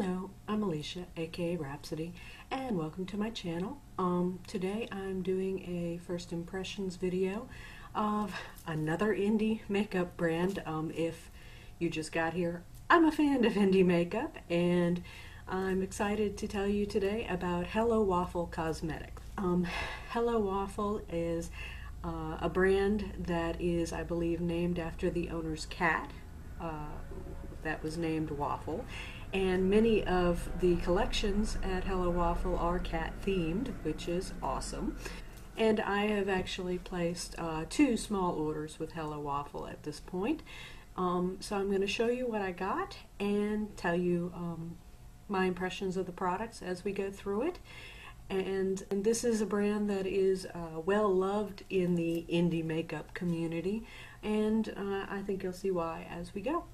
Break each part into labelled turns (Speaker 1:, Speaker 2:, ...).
Speaker 1: Hello, I'm Alisha, aka Rhapsodii, and welcome to my channel. Um, today I'm doing a first impressions video of another indie makeup brand. Um, if you just got here, I'm a fan of indie makeup, and I'm excited to tell you today about Hello Waffle Cosmetics. Um, Hello Waffle is uh, a brand that is, I believe, named after the owner's cat. Uh, that was named Waffle, and many of the collections at Hello Waffle are cat themed, which is awesome. And I have actually placed uh, two small orders with Hello Waffle at this point. Um, so I'm going to show you what I got and tell you um, my impressions of the products as we go through it. And, and this is a brand that is uh, well loved in the indie makeup community, and uh, I think you'll see why as we go.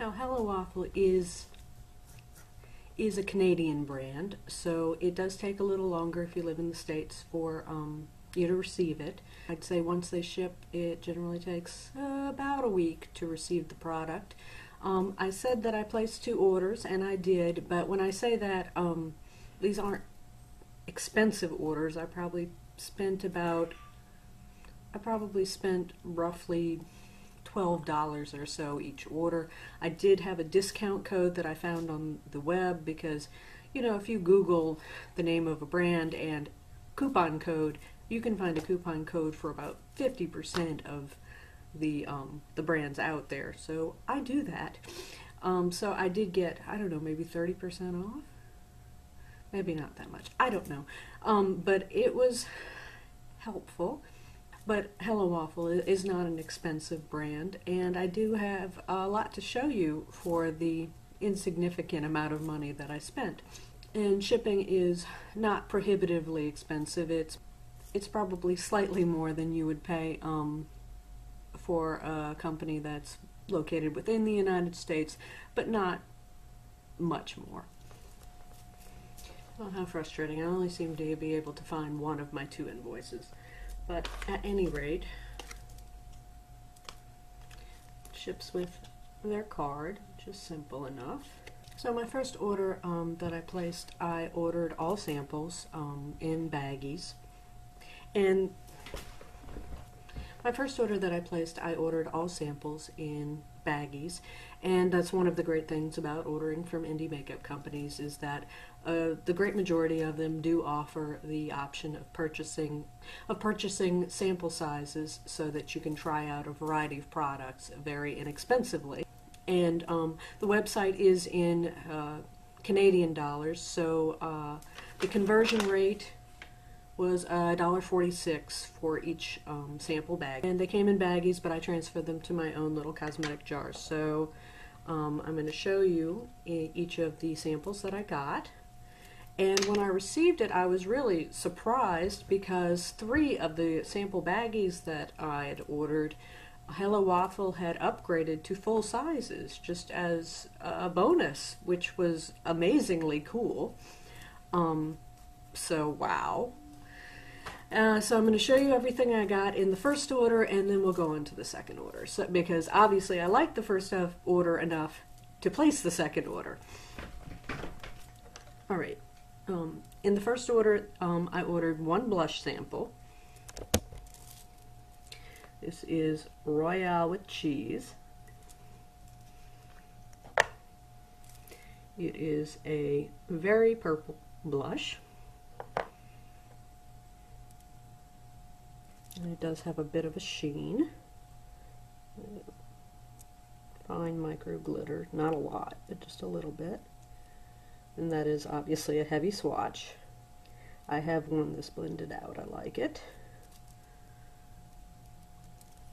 Speaker 1: Now, Hello Waffle is is a Canadian brand, so it does take a little longer if you live in the States for um, you to receive it. I'd say once they ship, it generally takes uh, about a week to receive the product. Um, I said that I placed two orders, and I did, but when I say that, um, these aren't expensive orders. I probably spent about, I probably spent roughly $12 or so each order. I did have a discount code that I found on the web because, you know, if you Google the name of a brand and coupon code, you can find a coupon code for about 50% of the um, the brands out there. So I do that. Um, so I did get, I don't know, maybe 30% off? Maybe not that much. I don't know. Um, but it was helpful. But Hello Waffle is not an expensive brand, and I do have a lot to show you for the insignificant amount of money that I spent. And shipping is not prohibitively expensive. It's it's probably slightly more than you would pay um, for a company that's located within the United States, but not much more. Oh, how frustrating. I only seem to be able to find one of my two invoices. But at any rate, ships with their card, is simple enough. So my first order um, that I placed, I ordered all samples um, in baggies. And my first order that I placed, I ordered all samples in baggies. And that's one of the great things about ordering from indie makeup companies is that uh, the great majority of them do offer the option of purchasing of purchasing sample sizes so that you can try out a variety of products very inexpensively. And um, the website is in uh, Canadian dollars, so uh, the conversion rate was $1.46 for each um, sample bag. And they came in baggies, but I transferred them to my own little cosmetic jars. So um, I'm going to show you each of the samples that I got. And when I received it, I was really surprised because three of the sample baggies that I had ordered, Hello Waffle had upgraded to full sizes just as a bonus, which was amazingly cool. Um, so, wow. Uh, so I'm going to show you everything I got in the first order, and then we'll go into the second order. So, because obviously I like the first order enough to place the second order. All right. Um, in the first order, um, I ordered one blush sample. This is Royale with cheese. It is a very purple blush. And it does have a bit of a sheen. Fine micro glitter, not a lot, but just a little bit and that is obviously a heavy swatch. I have one that's blended out. I like it.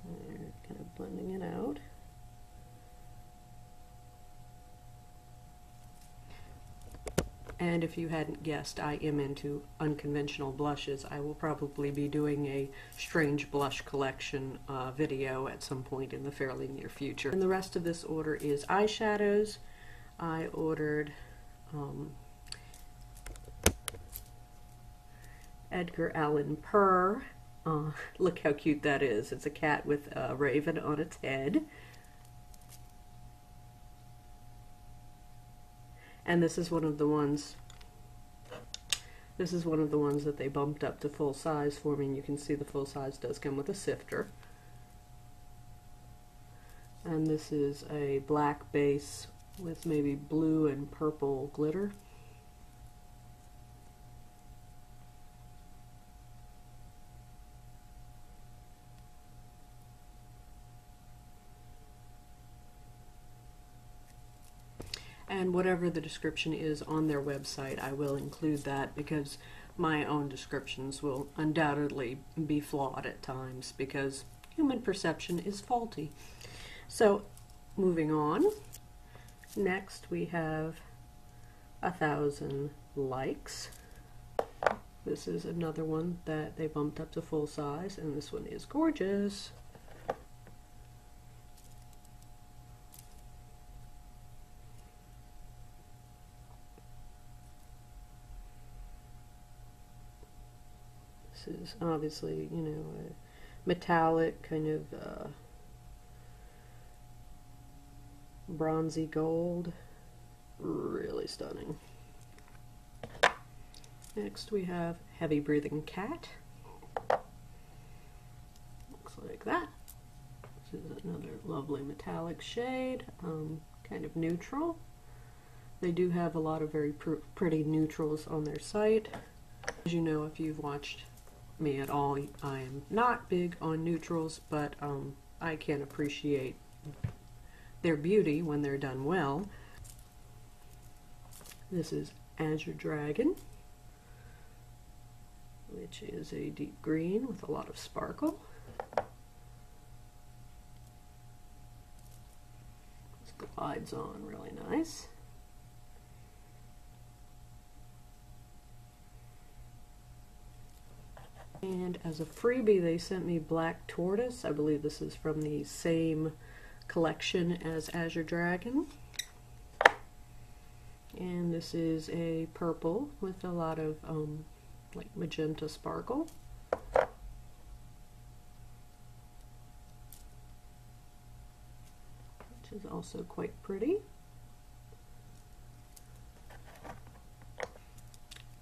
Speaker 1: There, kind of blending it out. And if you hadn't guessed, I am into unconventional blushes. I will probably be doing a strange blush collection uh, video at some point in the fairly near future. And the rest of this order is eyeshadows. I ordered um, Edgar Allan Purr. Uh, look how cute that is. It's a cat with a raven on its head. And this is one of the ones this is one of the ones that they bumped up to full size for me, and you can see the full size does come with a sifter. And this is a black base with maybe blue and purple glitter. Whatever the description is on their website, I will include that because my own descriptions will undoubtedly be flawed at times because human perception is faulty. So, moving on, next we have a thousand likes. This is another one that they bumped up to full size, and this one is gorgeous. Obviously, you know, metallic kind of uh, bronzy gold. Really stunning. Next we have Heavy Breathing Cat. Looks like that. This is another lovely metallic shade, um, kind of neutral. They do have a lot of very pr pretty neutrals on their site. As you know, if you've watched me at all. I am not big on neutrals, but um, I can appreciate their beauty when they're done well. This is Azure Dragon, which is a deep green with a lot of sparkle. This glides on really nice. And as a freebie, they sent me Black Tortoise. I believe this is from the same collection as Azure Dragon. And this is a purple with a lot of um, like magenta sparkle. Which is also quite pretty.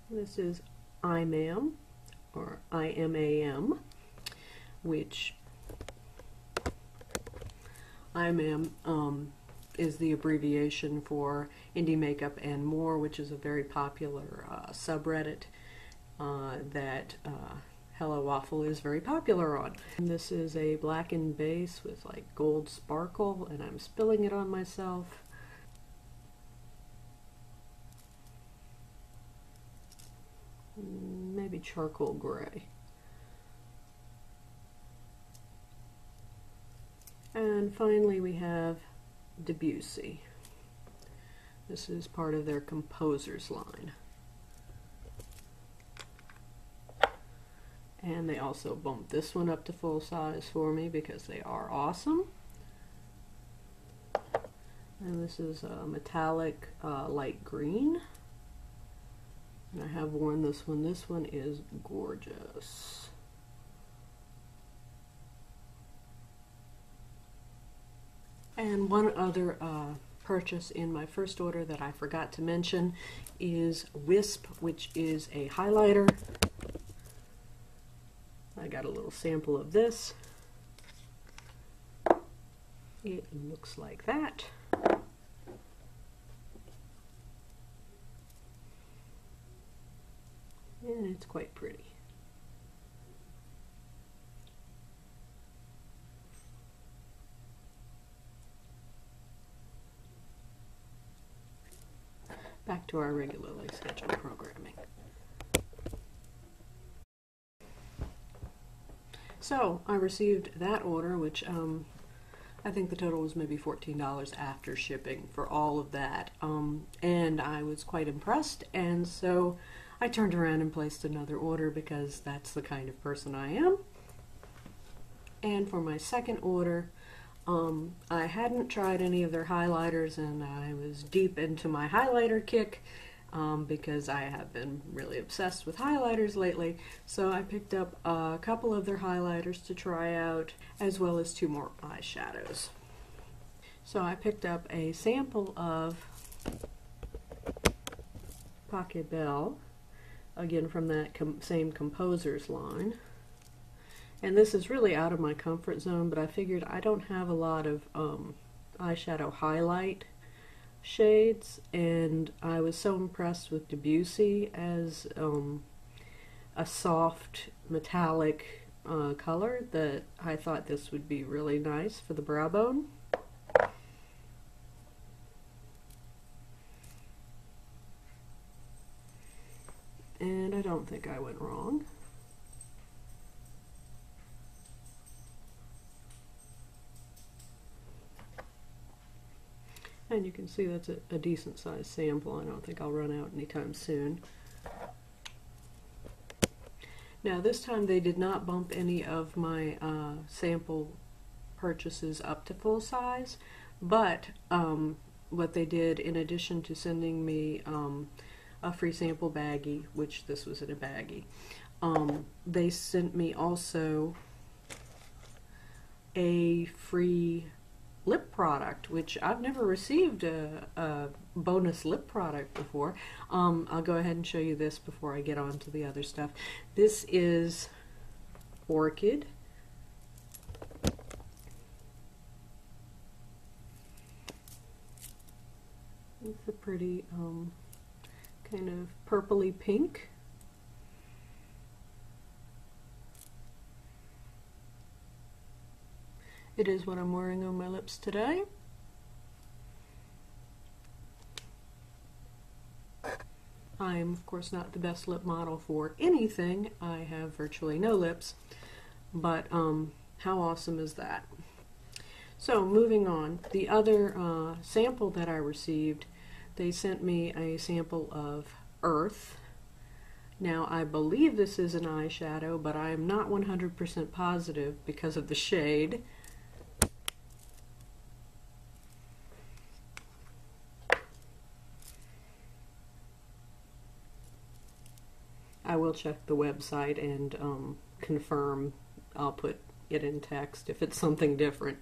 Speaker 1: This is IMAM or IMAM, which IMAM um, is the abbreviation for Indie Makeup and More, which is a very popular uh, subreddit uh, that uh, Hello Waffle is very popular on. And this is a blackened base with like gold sparkle, and I'm spilling it on myself. Charcoal gray. And finally we have Debussy. This is part of their composers line. And they also bumped this one up to full size for me because they are awesome. And this is a metallic uh, light green. And I have worn this one. This one is gorgeous. And one other uh, purchase in my first order that I forgot to mention is Wisp, which is a highlighter. I got a little sample of this. It looks like that. And it's quite pretty. Back to our regularly scheduled programming. So I received that order, which um, I think the total was maybe $14 after shipping for all of that. Um, and I was quite impressed, and so I turned around and placed another order because that's the kind of person I am. And for my second order, um, I hadn't tried any of their highlighters and I was deep into my highlighter kick um, because I have been really obsessed with highlighters lately. So I picked up a couple of their highlighters to try out as well as two more eyeshadows. So I picked up a sample of Pachelbel, again from that com same composer's line. And this is really out of my comfort zone, but I figured I don't have a lot of um, eyeshadow highlight shades, and I was so impressed with Debussy as um, a soft metallic uh, color that I thought this would be really nice for the brow bone. And I don't think I went wrong. And you can see that's a, a decent sized sample. I don't think I'll run out anytime soon. Now this time they did not bump any of my uh, sample purchases up to full size, but um, what they did in addition to sending me um, a free sample baggie, which this was in a baggie, um, they sent me also a free lip product, which I've never received a, a bonus lip product before. Um, I'll go ahead and show you this before I get on to the other stuff. This is Orchid. It's a pretty um, kind of purpley pink. It is what I'm wearing on my lips today. I am, of course, not the best lip model for anything. I have virtually no lips, but um, how awesome is that? So, moving on, the other uh, sample that I received, they sent me a sample of Earth. Now, I believe this is an eyeshadow, but I am not 100% positive because of the shade. I will check the website and um, confirm. I'll put it in text if it's something different.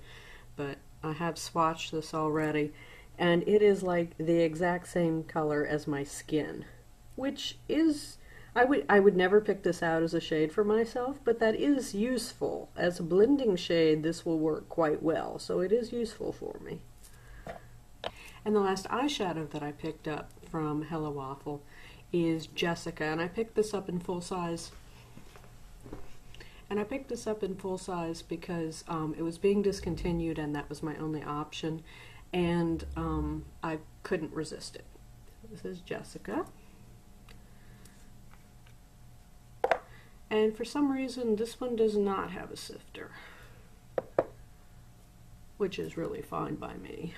Speaker 1: But I have swatched this already, and it is like the exact same color as my skin, which is. I would I would never pick this out as a shade for myself, but that is useful. As a blending shade, this will work quite well, so it is useful for me. And the last eyeshadow that I picked up from Hello Waffle is Jessica, and I picked this up in full size. And I picked this up in full size because um, it was being discontinued and that was my only option, and um, I couldn't resist it. This is Jessica. And for some reason, this one does not have a sifter, which is really fine by me.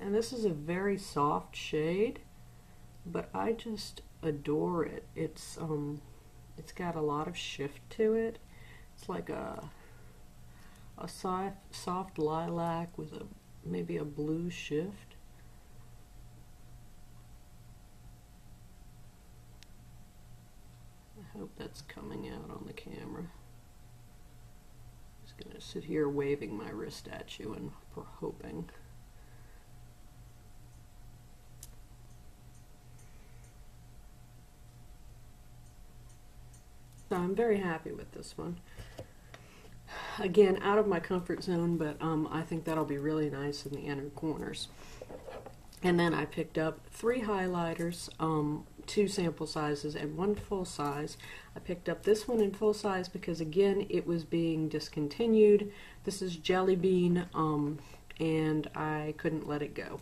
Speaker 1: And this is a very soft shade but I just adore it. It's um, it's got a lot of shift to it. It's like a a soft soft lilac with a maybe a blue shift. I hope that's coming out on the camera. I'm just gonna sit here waving my wrist at you and hoping. So I'm very happy with this one. Again, out of my comfort zone, but um, I think that'll be really nice in the inner corners. And then I picked up three highlighters, um, two sample sizes, and one full size. I picked up this one in full size because, again, it was being discontinued. This is Jelly Bean, um, and I couldn't let it go.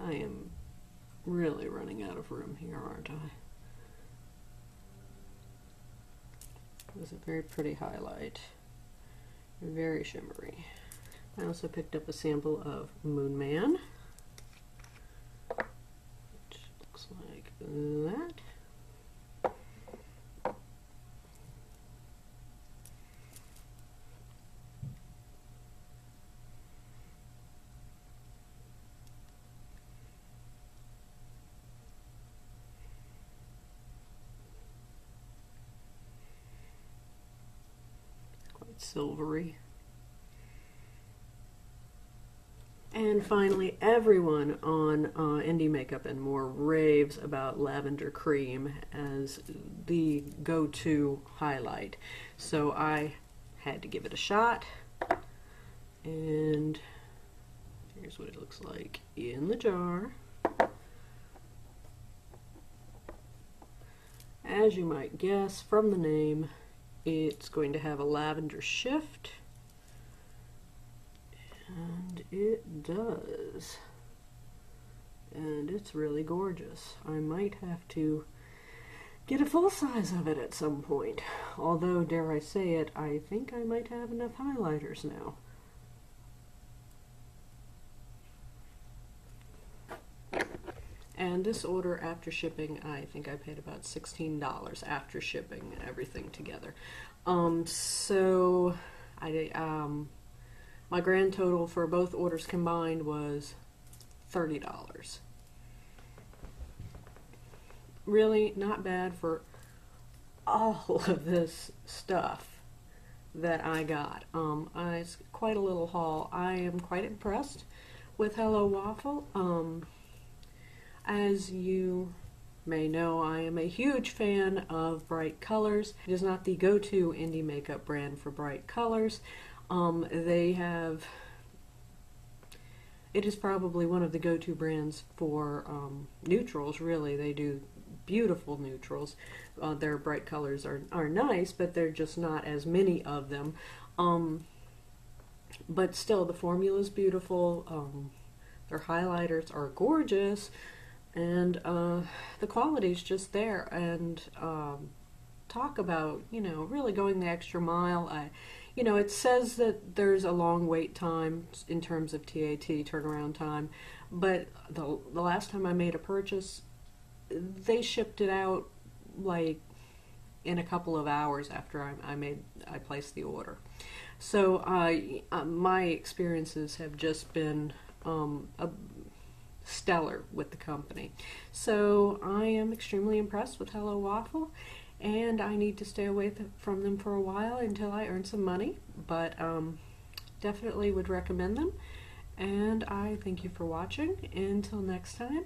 Speaker 1: I am really running out of room here, aren't I? It was a very pretty highlight. Very shimmery. I also picked up a sample of Moon Man. Which looks like that. Silvery. And finally, everyone on uh, Indie Makeup and More raves about lavender cream as the go-to highlight. So I had to give it a shot. And here's what it looks like in the jar. As you might guess from the name, it's going to have a lavender shift. And it does. And it's really gorgeous. I might have to get a full size of it at some point. Although, dare I say it, I think I might have enough highlighters now. And this order after shipping, I think I paid about $16 after shipping and everything together. Um, so I um, my grand total for both orders combined was $30. Really not bad for all of this stuff that I got. Um, I, it's quite a little haul. I am quite impressed with Hello Waffle. Um, as you may know, I am a huge fan of bright colors. It is not the go-to indie makeup brand for bright colors. Um, they have, it is probably one of the go-to brands for um, neutrals, really. They do beautiful neutrals. Uh, their bright colors are, are nice, but they're just not as many of them. Um, but still, the formula is beautiful. Um, their highlighters are gorgeous, and uh, the quality is just there. And um, talk about, you know, really going the extra mile. I, you know, it says that there's a long wait time in terms of TAT turnaround time, but the, the last time I made a purchase, they shipped it out like in a couple of hours after I, I made I placed the order. So uh, my experiences have just been um, a, stellar with the company. So I am extremely impressed with Hello Waffle and I need to stay away th from them for a while until I earn some money, but um, definitely would recommend them. And I thank you for watching. Until next time,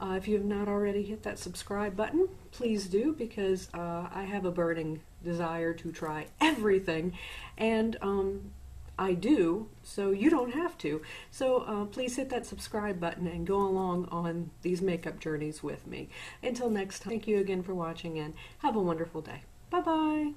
Speaker 1: uh, if you have not already hit that subscribe button, please do because uh, I have a burning desire to try everything. And um, I do, so you don't have to. So uh, please hit that subscribe button and go along on these makeup journeys with me. Until next time, thank you again for watching and have a wonderful day. Bye-bye.